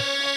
Yeah.